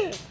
Woo!